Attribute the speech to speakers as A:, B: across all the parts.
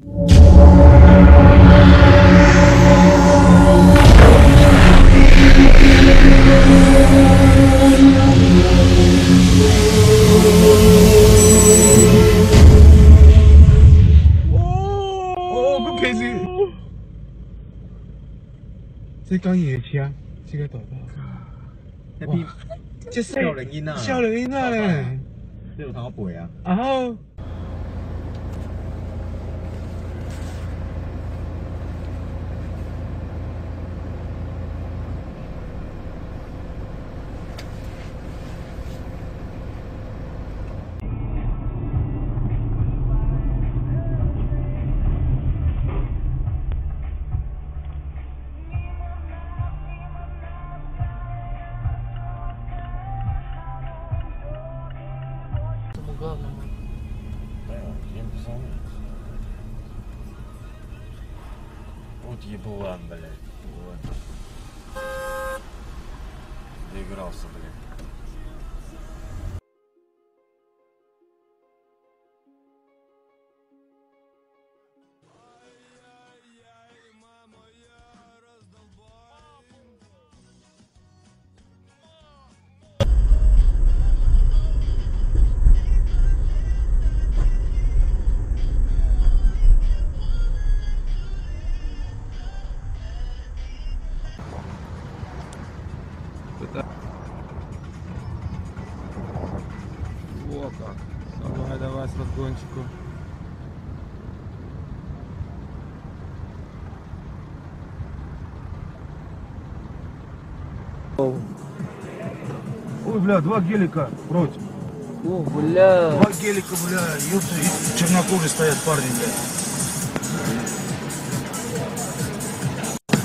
A: 哦，这配置，这刚野车，这个
B: 大巴，哇，这少录音啊，
A: 少录音啊嘞，
B: 这有他好背啊，
C: 啊好。Путь еблан, блядь. Вот. Доигрался, блядь.
A: О как. Давай, давай с разгончику.
D: Ой, бля, два гелика против.
E: О, бля.
D: Два гелика, бля, ёпта, и чернокожие стоят парни, бля.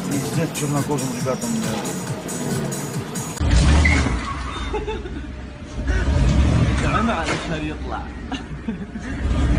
D: Пиздец чернокожим ребятам, бля.
F: ما معنى معلش يطلع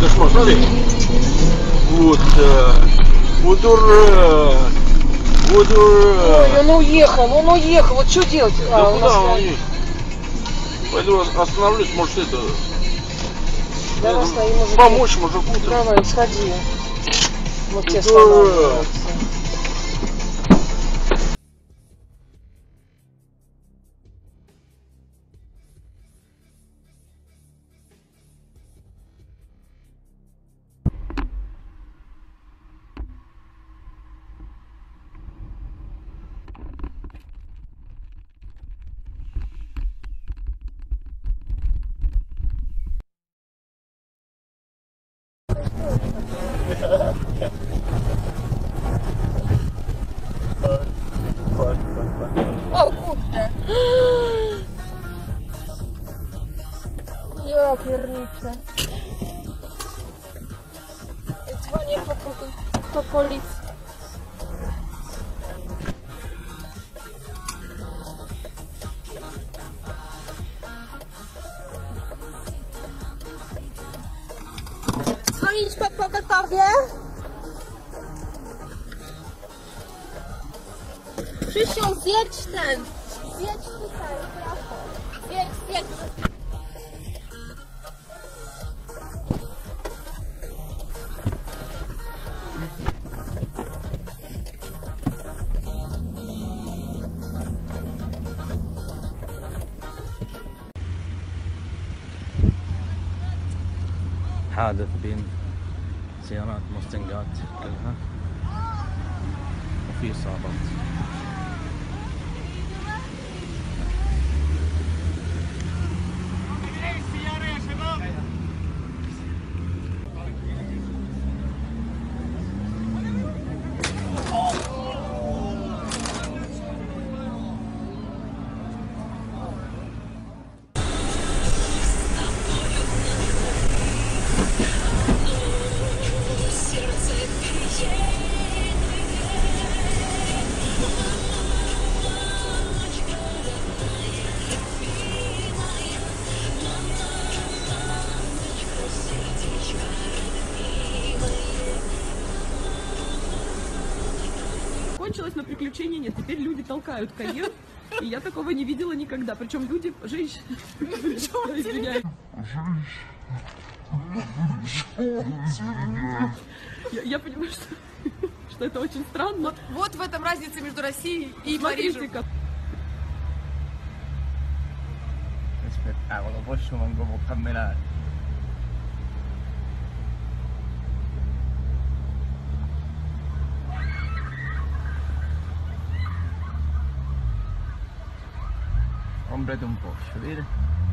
D: Кошмар, смотри. Вот, да. Вот дурак. Вот дурак.
E: Ой, он уехал, он уехал. Вот что делать?
D: Да
E: А,
D: куда он уедет? Пойду ос- остановлюсь, может это...
E: Давай
D: э,
E: стоим уже.
D: Помочь мужику.
E: Давай, сходи. Вот тебе сломал. Ja pierniczę. Dzwonię po, po, po policję. Dzwonić po pogotowie? Krzysiu, zjedź ten. Zjedź tutaj, proszę. Zjedź, zjedź.
C: حادث بين سيارات مستنقات كلها وفي إصابات.
G: Ограничений нет. Теперь люди толкают Каен, и я такого не видела никогда. Причем люди, женщины, извиняюсь. Я, я понимаю, что, что это очень странно.
H: Вот в этом разница между Россией и
G: Смотрите,
H: Парижем.
G: как
I: spettacolo, posso manco può camminare. Comprate un Porsche, vedi?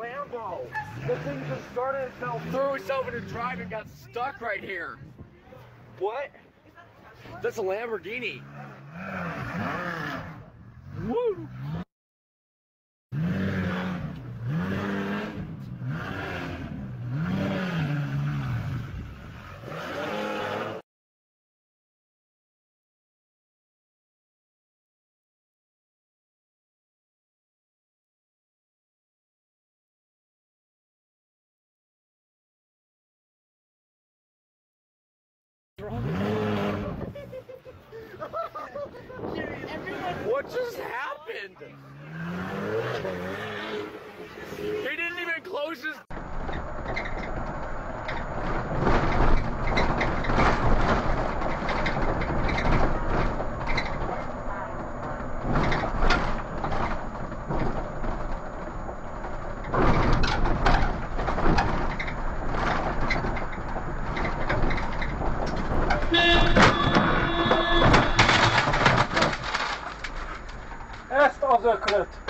I: Lambo. The thing just started itself, threw itself into drive and got stuck right here. What? That's a Lamborghini. Woo! What just happened?
A: Tack.